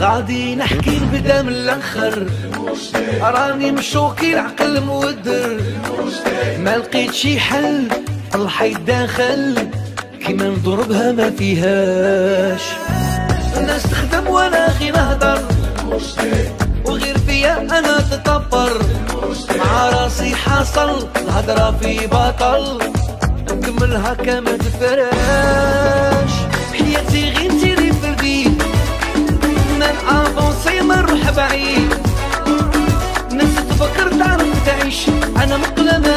غادي نحكي نبدا من الأخر. راني مشوكي العقل مودر. ما لقيت شي حل الحي داخل. كيما نضربها ما فيهاش. الناس تخدم وأنا غير نهضر. وغير فيا أنا تطبر. مع راسي حاصل الهضرة في بطل نكملها كما تفراش تعيش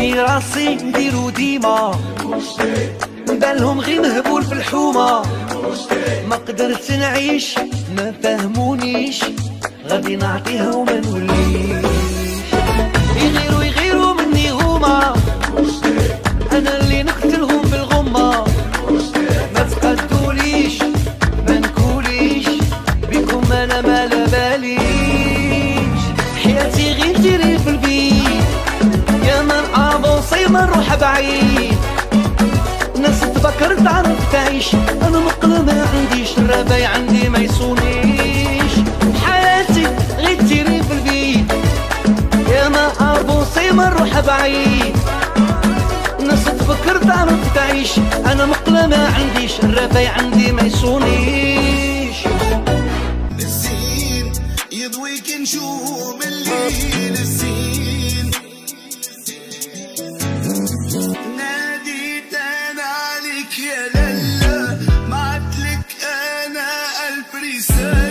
في راسي نديرو ديما بالهم غير مهبول في الحومة. ما قدرت نعيش ما فهمونيش. غادي نعطيها وما نوليش ما نروح بعيد. ناس تفكر تعرف تعيش. أنا مقلة ما عنديش. الرباي عندي ما يسونيش حياتي غير تجري في البيت. يا ما افونسي ما نروح بعيد. ناس تفكر تعرف تعيش. أنا مقلة ما عنديش. الرباي عندي ما يسونيش الزين يضويك الزين pretty sad.